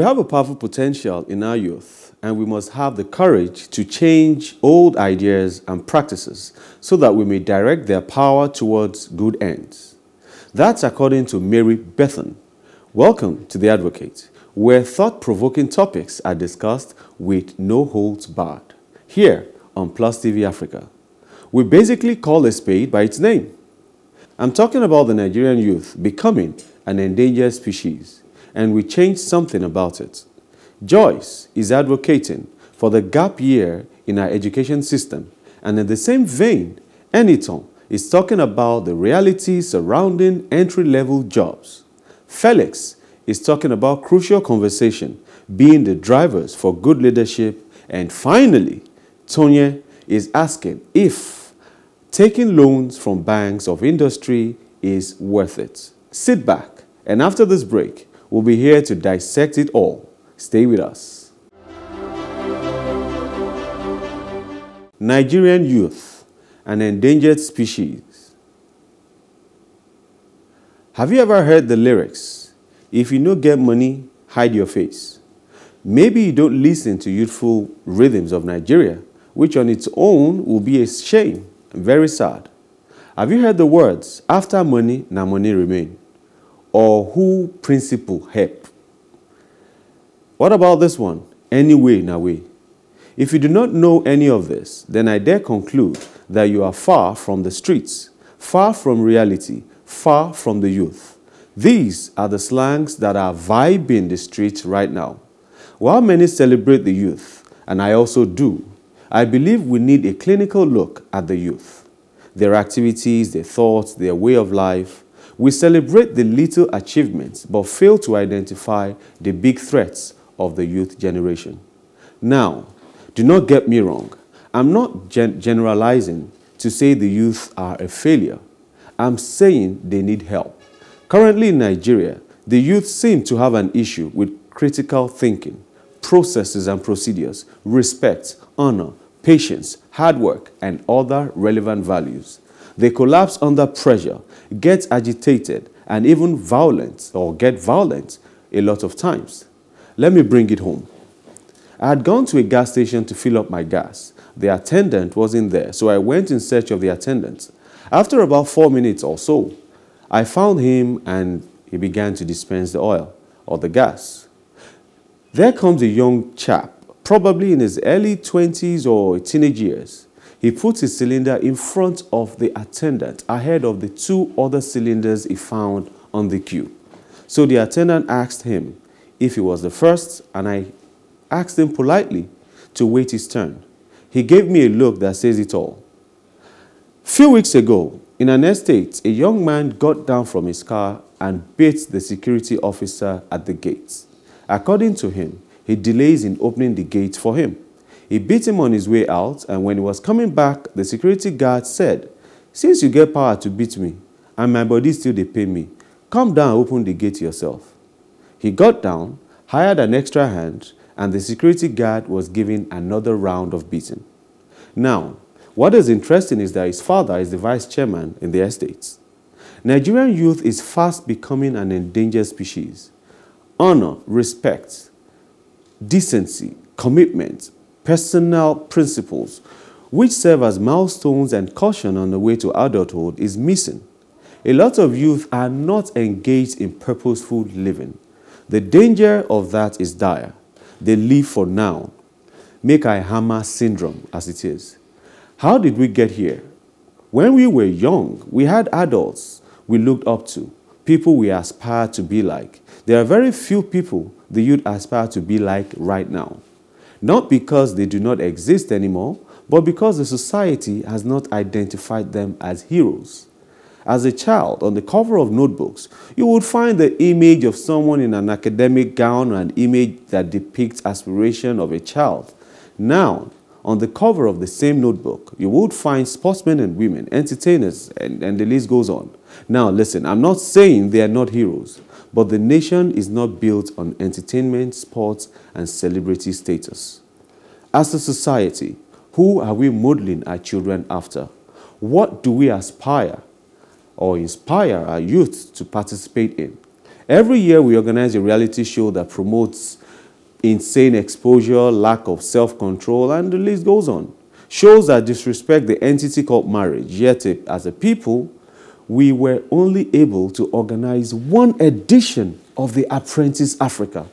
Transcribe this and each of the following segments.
We have a powerful potential in our youth, and we must have the courage to change old ideas and practices so that we may direct their power towards good ends. That's according to Mary Bethune. Welcome to The Advocate, where thought provoking topics are discussed with no holds barred. Here on Plus TV Africa, we basically call a spade by its name. I'm talking about the Nigerian youth becoming an endangered species and we change something about it. Joyce is advocating for the gap year in our education system, and in the same vein, Enitan is talking about the reality surrounding entry-level jobs. Felix is talking about crucial conversation being the drivers for good leadership, and finally, Tonye is asking if taking loans from banks of industry is worth it. Sit back, and after this break, We'll be here to dissect it all. Stay with us. Nigerian youth, an endangered species. Have you ever heard the lyrics? If you no get money, hide your face. Maybe you don't listen to youthful rhythms of Nigeria, which on its own will be a shame and very sad. Have you heard the words, after money, na money remain? Or who principle help. What about this one? Anyway, na way. If you do not know any of this, then I dare conclude that you are far from the streets, far from reality, far from the youth. These are the slangs that are vibing the streets right now. While many celebrate the youth, and I also do, I believe we need a clinical look at the youth. Their activities, their thoughts, their way of life, we celebrate the little achievements but fail to identify the big threats of the youth generation. Now, do not get me wrong. I'm not gen generalizing to say the youth are a failure. I'm saying they need help. Currently in Nigeria, the youth seem to have an issue with critical thinking, processes and procedures, respect, honor, patience, hard work, and other relevant values. They collapse under pressure, get agitated, and even violent or get violent a lot of times. Let me bring it home. I had gone to a gas station to fill up my gas. The attendant wasn't there, so I went in search of the attendant. After about four minutes or so, I found him and he began to dispense the oil or the gas. There comes a young chap, probably in his early 20s or teenage years. He puts his cylinder in front of the attendant ahead of the two other cylinders he found on the queue. So the attendant asked him if he was the first, and I asked him politely to wait his turn. He gave me a look that says it all. Few weeks ago, in an estate, a young man got down from his car and beat the security officer at the gates. According to him, he delays in opening the gate for him. He beat him on his way out, and when he was coming back, the security guard said, Since you get power to beat me, and my body still they pay me, come down and open the gate yourself. He got down, hired an extra hand, and the security guard was given another round of beating. Now, what is interesting is that his father is the vice chairman in the estates. Nigerian youth is fast becoming an endangered species. Honor, respect, decency, commitment, personal principles, which serve as milestones and caution on the way to adulthood, is missing. A lot of youth are not engaged in purposeful living. The danger of that is dire. They live for now. Make I hammer syndrome, as it is. How did we get here? When we were young, we had adults we looked up to, people we aspired to be like. There are very few people the youth aspire to be like right now not because they do not exist anymore, but because the society has not identified them as heroes. As a child, on the cover of notebooks, you would find the image of someone in an academic gown an image that depicts aspiration of a child. Now, on the cover of the same notebook, you would find sportsmen and women, entertainers, and, and the list goes on. Now, listen, I'm not saying they are not heroes. But the nation is not built on entertainment, sports, and celebrity status. As a society, who are we modeling our children after? What do we aspire or inspire our youth to participate in? Every year we organize a reality show that promotes insane exposure, lack of self-control, and the list goes on. Shows that disrespect the entity called marriage, yet eh, as a people, we were only able to organize one edition of The Apprentice Africa.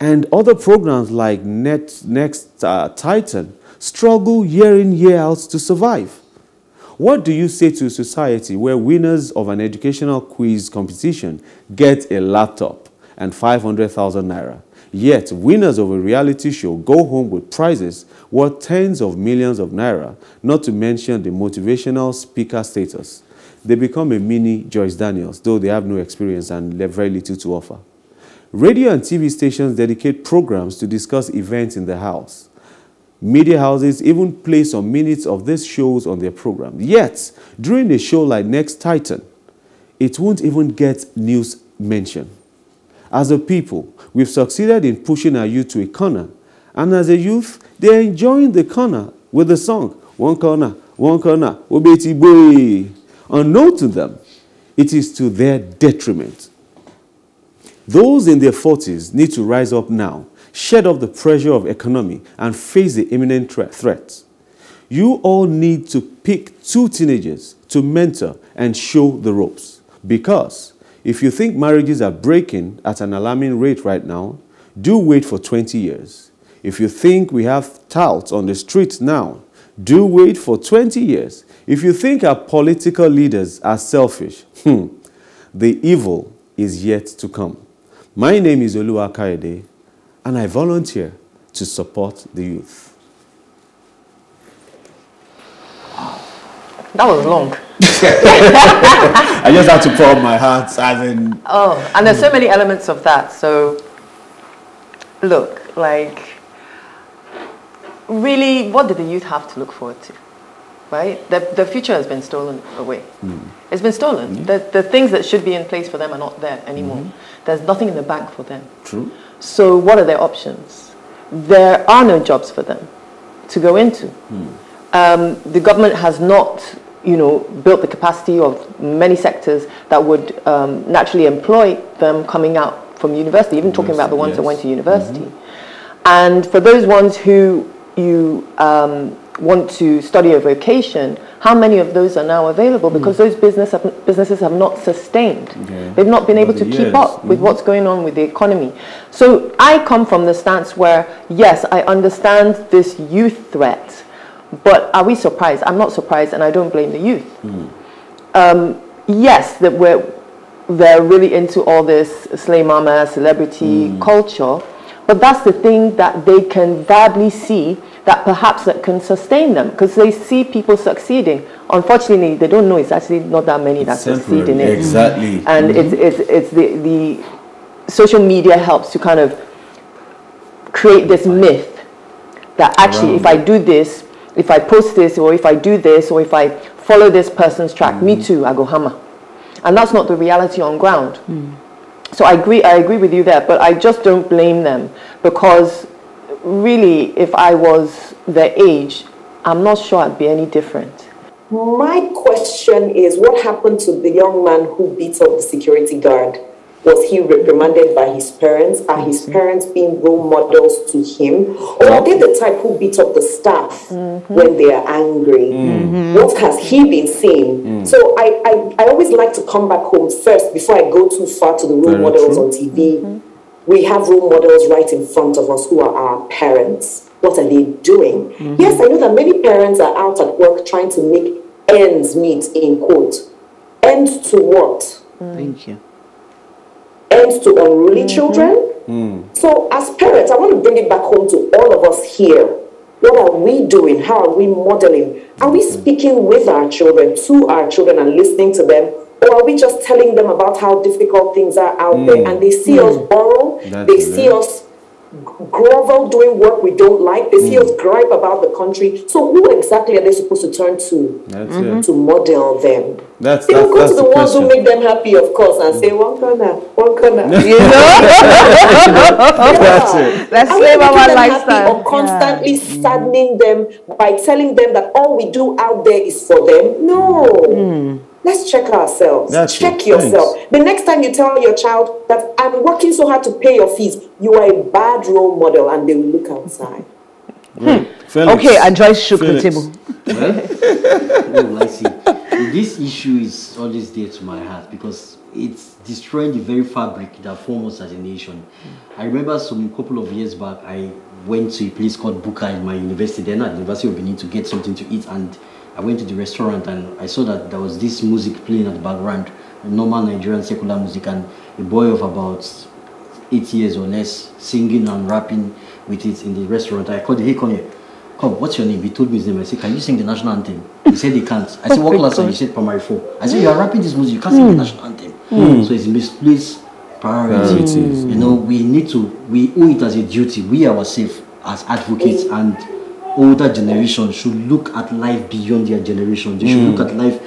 And other programs like Net, Next uh, Titan struggle year in, year out to survive. What do you say to a society where winners of an educational quiz competition get a laptop and 500,000 naira? Yet, winners of a reality show go home with prizes worth tens of millions of naira, not to mention the motivational speaker status. They become a mini Joyce Daniels, though they have no experience and very little to offer. Radio and TV stations dedicate programs to discuss events in the house. Media houses even play some minutes of these shows on their program. Yet, during a show like Next Titan, it won't even get news mention. As a people, we've succeeded in pushing our youth to a corner. And as a youth, they're enjoying the corner with the song, One Corner, One Corner, Obeti Boy. Unknown to them, it is to their detriment. Those in their 40s need to rise up now, shed off the pressure of economy, and face the imminent threat. You all need to pick two teenagers to mentor and show the ropes. Because if you think marriages are breaking at an alarming rate right now, do wait for 20 years. If you think we have touts on the streets now, do wait for 20 years. If you think our political leaders are selfish, hmm, the evil is yet to come. My name is Oluwakayode, and I volunteer to support the youth. That was long. I just had to pour my heart as in. Oh, and there's so many elements of that. So, look, like, really, what do the youth have to look forward to? Right? The, the future has been stolen away. Mm. It's been stolen. Mm. The, the things that should be in place for them are not there anymore. Mm. There's nothing in the bank for them. True. So, what are their options? There are no jobs for them to go into. Hmm. Um, the government has not you know, built the capacity of many sectors that would um, naturally employ them coming out from university, even talking about the ones yes. that went to university. Mm-hmm. And for those ones who you um, want to study a vocation, how many of those are now available? Because mm. those business have, businesses have not sustained. Okay. They've not been able to keep up mm-hmm. with what's going on with the economy. So I come from the stance where, yes, I understand this youth threat but are we surprised? I'm not surprised, and I don't blame the youth. Mm. Um, yes, that we're they're really into all this slay mama celebrity mm. culture, but that's the thing that they can verbally see that perhaps that can sustain them because they see people succeeding. Unfortunately, they don't know it's actually not that many that succeed in it. Exactly, and mm-hmm. it's it's it's the the social media helps to kind of create this myth that actually, Around. if I do this, if I post this or if I do this or if I follow this person's track, mm. me too, I go hammer. And that's not the reality on ground. Mm. So I agree, I agree with you there, but I just don't blame them because really, if I was their age, I'm not sure I'd be any different. My question is what happened to the young man who beat up the security guard? Was he reprimanded by his parents? Are his mm-hmm. parents being role models to him? Or are they the type who beat up the staff mm-hmm. when they are angry? Mm-hmm. What has he been seeing? Mm. So I, I, I, always like to come back home first before I go too far to the role Very models true. on TV. Mm-hmm. We have role models right in front of us who are our parents. What are they doing? Mm-hmm. Yes, I know that many parents are out at work trying to make ends meet, in quote. End to what? Thank you to unruly mm-hmm. children. Mm. So, as parents, I want to bring it back home to all of us here. What are we doing? How are we modeling? Are we speaking with our children, to our children, and listening to them? Or are we just telling them about how difficult things are out mm. there and they see mm. us borrow, That's they see us grovel doing work we don't like. They see mm. us gripe about the country. So who exactly are they supposed to turn to mm-hmm. to model them? That's, they that's, will go to the, the ones who make them happy, of course, and say one corner, one corner. You know, that's it. Let's live our lifestyle. Or constantly yeah. saddening them by telling them that all we do out there is for them. No. Mm. Let's check ourselves. That's check it. yourself. The next time you tell your child that I'm working so hard to pay your fees, you are a bad role model, and they will look outside. Hmm. Felix. Okay, and Joyce shook the table. well, oh, I see. This issue is always dear to my heart because it's destroying the very fabric that forms us as a nation. I remember some couple of years back, I went to a place called Buka in my university, then at the University of Benin, to get something to eat. And I went to the restaurant and I saw that there was this music playing at the background, normal Nigerian secular music, and a boy of about eight years or less singing and rapping with it in the restaurant. I called him, hey, come here. Come, what's your name? He told me his name. I said, can you sing the national anthem? He said he can't. I said, what class are you? He said, primary four. I said, you are rapping this music. You can't sing the hmm. national anthem. Hmm. So it's misplaced priority. Priorities. You know, we need to, we owe it as a duty. We ourselves, as advocates and older generation, should look at life beyond their generation. They should mm. look at life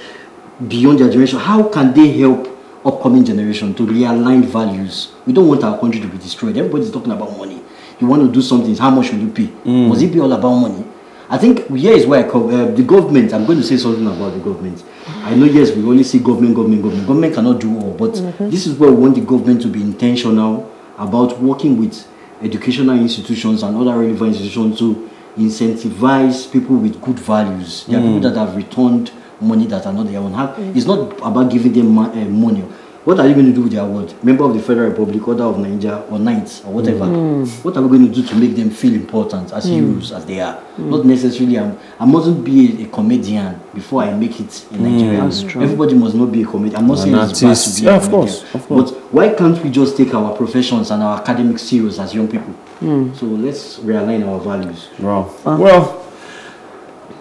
beyond their generation. How can they help upcoming generation to realign values? We don't want our country to be destroyed. Everybody's talking about money. You want to do something, how much will you pay? Mm. Must it be all about money? I think here is where I come, uh, the government, I'm going to say something about the government. I know, yes, we only see government, government, government. Government cannot do all, but mm-hmm. this is where we want the government to be intentional about working with educational institutions and other relevant institutions to incentivize people with good values. There are hmm. people that have returned money that are not their own. Hmm. It's not about giving them uh, money. What are you going to do with their award? Member of the Federal Republic, Order of Nigeria, or Knights, or whatever. Hmm. What are we going to do to make them feel important as heroes as they are? Not necessarily. I'm, I mustn't be a, a comedian before I make it in Nigeria. Everybody must not be a comedian. I'm not saying it's bad to be Yeah, a of course, of course. But why can't we just take our professions and our academics serious as young people? Hmm. So let's realign our values. Wow. Well,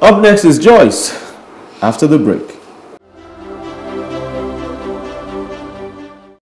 up next is Joyce after the break.